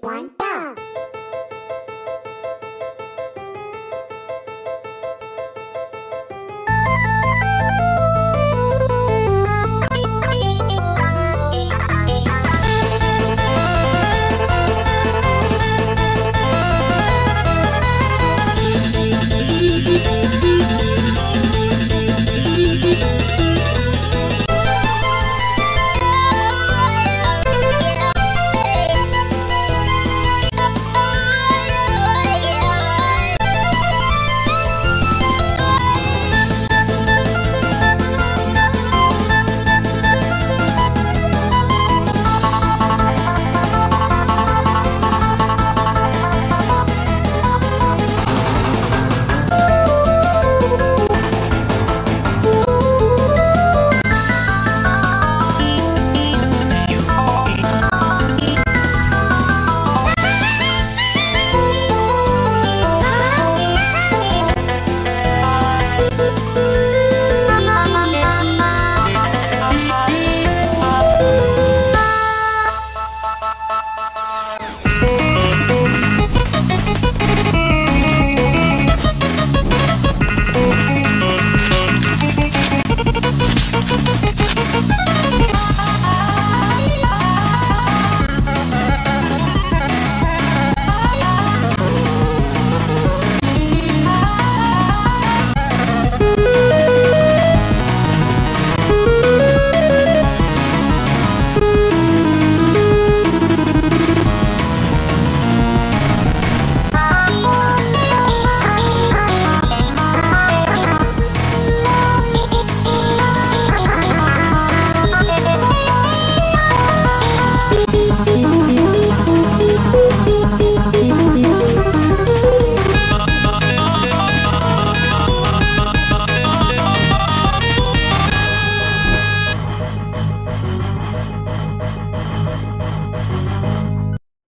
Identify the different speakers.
Speaker 1: one.